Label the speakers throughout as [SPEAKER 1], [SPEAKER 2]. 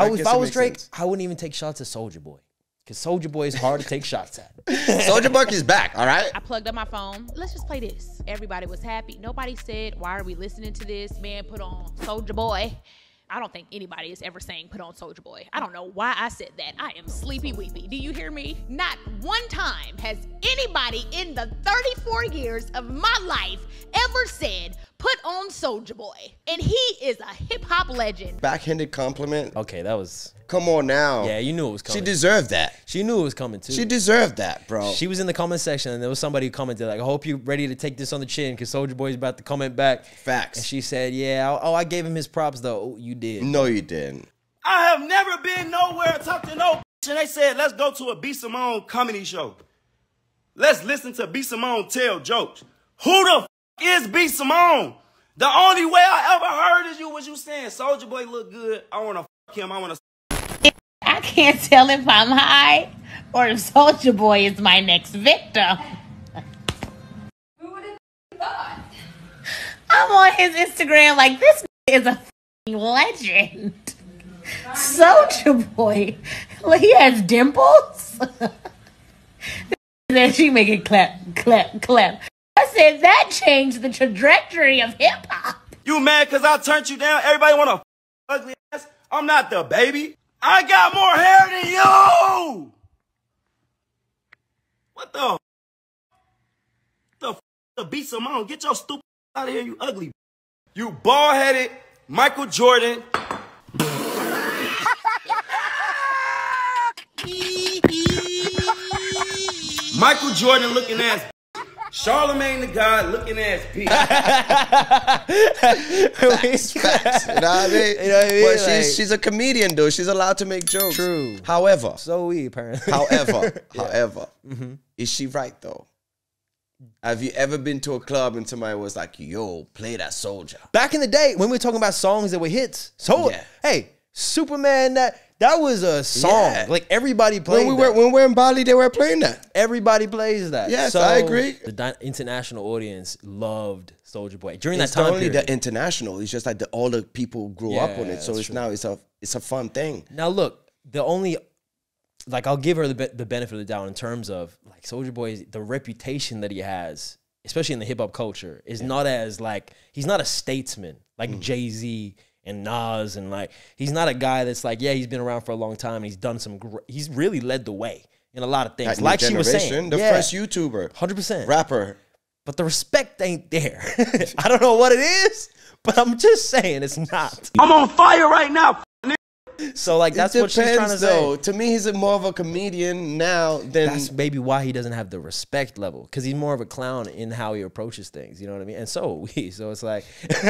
[SPEAKER 1] I,
[SPEAKER 2] guess
[SPEAKER 1] if I was
[SPEAKER 2] makes
[SPEAKER 1] Drake,
[SPEAKER 2] sense.
[SPEAKER 1] I wouldn't even take shots at Soulja Boy because Soulja Boy is hard to take shots at.
[SPEAKER 2] Soldier Buck is back. All right.
[SPEAKER 3] I plugged up my phone. Let's just play this. Everybody was happy. Nobody said, Why are we listening to this? Man, put on Soulja Boy. I don't think anybody is ever saying put on Soulja Boy. I don't know why I said that. I am sleepy weepy. Do you hear me? Not one time has anybody in the 34 years of my life ever said put on Soulja Boy. And he is a hip hop legend.
[SPEAKER 2] Backhanded compliment.
[SPEAKER 1] Okay, that was
[SPEAKER 2] Come on now.
[SPEAKER 1] yeah. You knew it was coming.
[SPEAKER 2] She deserved that.
[SPEAKER 1] She knew it was coming too.
[SPEAKER 2] She deserved that, bro.
[SPEAKER 1] She was in the comment section and there was somebody who commented like, "I hope you're ready to take this on the chin because Soulja Boy's about to comment back."
[SPEAKER 2] Facts.
[SPEAKER 1] And she said, "Yeah, oh, oh, I gave him his props though. Oh, you did."
[SPEAKER 2] no, you didn't.
[SPEAKER 4] I have never been nowhere talking to no and they said, let's go to a B. Simone comedy show. Let's listen to B. Simone tell jokes. Who the f- is B. Simone? The only way I ever heard is you was you saying, Soulja Boy look good. I want to fuck him. I want to
[SPEAKER 3] I can't tell if I'm high or if Soulja Boy is my next victim.
[SPEAKER 5] Who would have thought?
[SPEAKER 3] I'm on his Instagram like this is a f***ing legend. Soulja Boy. Like, he has dimples. then she make it clap, clap, clap. Said that changed the trajectory of hip hop.
[SPEAKER 4] You mad because I turned you down? Everybody want to ugly ass? I'm not DaBaby. I got more hair than you. What the? The the B. Simone? Get your stupid out of here, you ugly. You bald headed Michael Jordan. Michael Jordan looking ass. Charlamagne the God looking ass bitch.
[SPEAKER 2] Facts. You know what I mean?
[SPEAKER 1] You know what I mean?
[SPEAKER 2] But she's,
[SPEAKER 1] Like-
[SPEAKER 2] she's a comedian, though. She's allowed to make jokes.
[SPEAKER 1] True.
[SPEAKER 2] However,
[SPEAKER 1] So we apparently.
[SPEAKER 2] however, however,
[SPEAKER 1] Mm-hmm.
[SPEAKER 2] is she right, though? Have you ever been to a club and somebody was like, yo, play that soldier?
[SPEAKER 1] Back in the day when we were talking about songs that were hits, so
[SPEAKER 2] Yeah.
[SPEAKER 1] hey, Superman that that was a song.
[SPEAKER 2] Yeah.
[SPEAKER 1] Like everybody played.
[SPEAKER 2] When we
[SPEAKER 1] that.
[SPEAKER 2] when we were in Bali, they were playing that.
[SPEAKER 1] Everybody plays that.
[SPEAKER 2] Yes, I agree.
[SPEAKER 1] The di- international audience loved Soulja Boy during
[SPEAKER 2] It's
[SPEAKER 1] that time
[SPEAKER 2] not only
[SPEAKER 1] period.
[SPEAKER 2] the international. It's just like the, all the people grew up on it. So it's
[SPEAKER 1] true.
[SPEAKER 2] now it's a it's a fun thing.
[SPEAKER 1] Now look, the only like I'll give her the be- the benefit of the doubt in terms of like Soulja Boy, the reputation that he has, especially in the hip hop culture, is not as like he's not a statesman like
[SPEAKER 2] Mm.
[SPEAKER 1] Jay Z and Nas and like he's not a guy that's like yeah he's been around for a long time and he's done some gr- he's really led the way in a lot of things
[SPEAKER 2] That
[SPEAKER 1] like she was saying
[SPEAKER 2] the
[SPEAKER 1] yeah,
[SPEAKER 2] first YouTuber,
[SPEAKER 1] hundred percent
[SPEAKER 2] rapper.
[SPEAKER 1] but the respect ain't there. I don't know what it is, but I'm just saying it's not.
[SPEAKER 4] I'm on fire right now.
[SPEAKER 1] So like that's
[SPEAKER 2] it
[SPEAKER 1] what she's trying to
[SPEAKER 2] though.
[SPEAKER 1] say.
[SPEAKER 2] To me, he's a more of a comedian now than
[SPEAKER 1] That's maybe why he doesn't have the respect level because he's more of a clown in how he approaches things. You know what I mean? And so we. So it's like,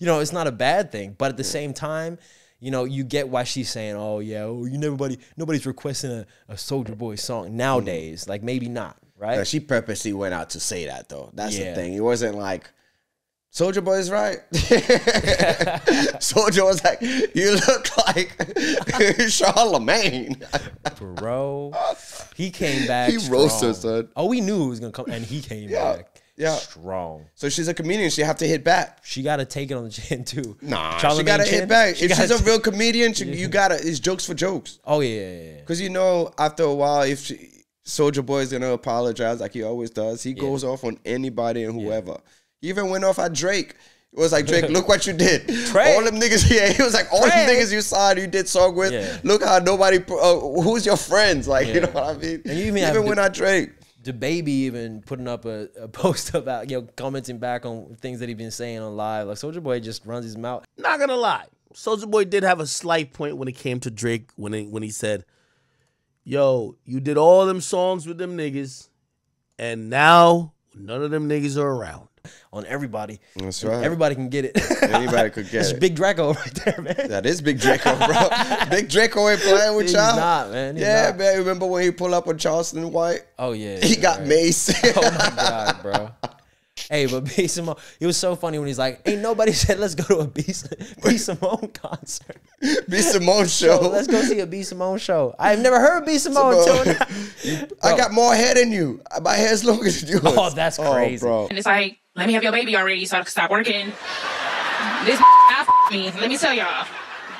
[SPEAKER 1] you know, it's not a bad thing, but at the same time, you know, you get why she's saying, "Oh yeah, oh you nobody, nobody's requesting a, a Soulja Boy song mm. nowadays." Like maybe not, right?
[SPEAKER 2] She purposely went out to say that though. That's
[SPEAKER 1] Yeah.
[SPEAKER 2] the thing. It wasn't like Soulja Boy is right. Soulja was like, "You look like Charlamagne."
[SPEAKER 1] Bro, he came back.
[SPEAKER 2] He roasted,
[SPEAKER 1] strong.
[SPEAKER 2] son.
[SPEAKER 1] Oh, we knew he was gonna come, and he came
[SPEAKER 2] Yeah,
[SPEAKER 1] back.
[SPEAKER 2] yeah.
[SPEAKER 1] strong.
[SPEAKER 2] so she's a comedian. She have to hit back.
[SPEAKER 1] She got to take it on the chin too.
[SPEAKER 2] Nah, she gotta
[SPEAKER 1] chin?
[SPEAKER 2] hit back.
[SPEAKER 1] She
[SPEAKER 2] if she's a real comedian, she, you gotta. It's jokes for jokes.
[SPEAKER 1] Oh yeah, yeah, yeah.
[SPEAKER 2] Because you know, after a while, if she, Soulja Boy is gonna apologize like he always does, he goes off on anybody and whoever. He even went off at Drake. It was like Drake, look what you did.
[SPEAKER 1] Drake.
[SPEAKER 2] All them niggas, yeah. He was like, all them
[SPEAKER 1] Drake.
[SPEAKER 2] niggas you saw, and you did song with.
[SPEAKER 1] Yeah.
[SPEAKER 2] Look how nobody. Uh, who's your friends? Like you know what I mean.
[SPEAKER 1] And you even
[SPEAKER 2] even went
[SPEAKER 1] the-
[SPEAKER 2] Drake.
[SPEAKER 1] DaBaby even putting up a, a post about you know commenting back on things that he's been saying on live. Like Soulja Boy just runs his mouth.
[SPEAKER 6] Not gonna lie, Soulja Boy did have a slight point when it came to Drake when he, when he said, "Yo, you did all them songs with them niggas, and now none of them niggas are around."
[SPEAKER 1] On everybody.
[SPEAKER 2] That's right.
[SPEAKER 1] Everybody can get it.
[SPEAKER 2] Anybody could get
[SPEAKER 1] That's
[SPEAKER 2] it.
[SPEAKER 1] Big Draco right there, man.
[SPEAKER 2] That is Big Draco, bro. Big Draco ain't playing with
[SPEAKER 1] He's
[SPEAKER 2] y'all.
[SPEAKER 1] not, man. He's
[SPEAKER 2] yeah,
[SPEAKER 1] not.
[SPEAKER 2] man. Remember when he pulled up on Charleston White?
[SPEAKER 1] Oh yeah,
[SPEAKER 2] He got
[SPEAKER 1] right.
[SPEAKER 2] maced.
[SPEAKER 1] Oh my god, bro. Hey, but B Simone, it was so funny when he's like, "Ain't nobody said let's go to a B, B Simone concert.
[SPEAKER 2] B. Simone show.
[SPEAKER 1] So let's go see a B Simone show." I've never heard B Simone until now.
[SPEAKER 2] I got more hair than you. My hair's longer than oh, yours.
[SPEAKER 1] Oh, that's crazy.
[SPEAKER 2] bro.
[SPEAKER 7] And it's like, let me have your baby already so I can stop working. This not f- me. Let me tell y'all.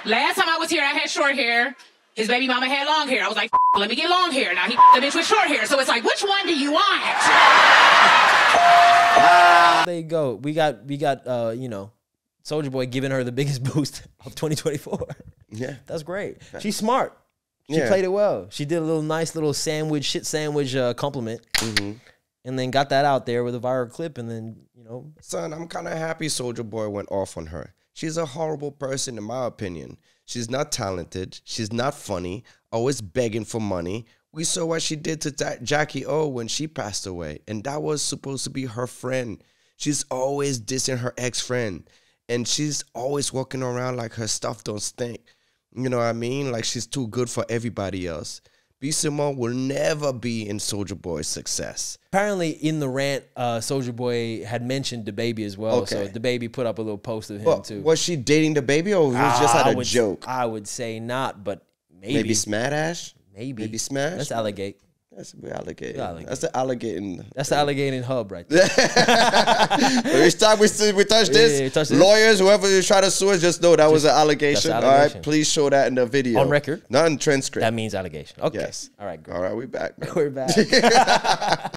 [SPEAKER 7] Last time I was here, I had short hair. His baby mama had long hair. I was like, let me get long hair. Now he the bitch with short hair. So it's like, which one do you want?
[SPEAKER 1] There you go. We got we got uh, you know, Soulja Boy giving her the biggest boost of 2024.
[SPEAKER 2] Yeah.
[SPEAKER 1] That's great. She's smart. She
[SPEAKER 2] Yeah.
[SPEAKER 1] played it well. She did a little nice little sandwich, shit sandwich uh, compliment,
[SPEAKER 2] Mm-hmm.
[SPEAKER 1] And then got that out there with a viral clip, and then you know,
[SPEAKER 2] Son, I'm kind of happy Soulja Boy went off on her. She's a horrible person, in my opinion. She's not talented. She's not funny. Always begging for money. We saw what she did to Ja- Jackie O when she passed away, and that was supposed to be her friend. She's always dissing her ex friend, and she's always walking around like her stuff don't stink. You know what I mean? Like she's too good for everybody else. B will never be in Soulja Boy's success.
[SPEAKER 1] apparently in the rant, uh, Soulja Boy had mentioned DaBaby as well. So DaBaby put up a little post of him
[SPEAKER 2] Well,
[SPEAKER 1] too.
[SPEAKER 2] was she dating DaBaby or was it just
[SPEAKER 1] Ah,
[SPEAKER 2] had a
[SPEAKER 1] would-
[SPEAKER 2] joke?
[SPEAKER 1] I would say not, but maybe
[SPEAKER 2] Maybe Smash?
[SPEAKER 1] maybe
[SPEAKER 2] maybe Smash?
[SPEAKER 1] Let's allegate.
[SPEAKER 2] That's we alligator.
[SPEAKER 1] alligator.
[SPEAKER 2] That's the alligating.
[SPEAKER 1] That's the alligating hub right there.
[SPEAKER 2] Each time we see, we touch this,
[SPEAKER 1] Yeah, touch this.
[SPEAKER 2] lawyers, whoever you try to sue us, just know that was an allegation. All right, please show that in the video
[SPEAKER 1] On record?
[SPEAKER 2] not in transcript.
[SPEAKER 1] that means allegation. Okay.
[SPEAKER 2] yes.
[SPEAKER 1] All right. Great.
[SPEAKER 2] All right, we back.
[SPEAKER 1] We're back.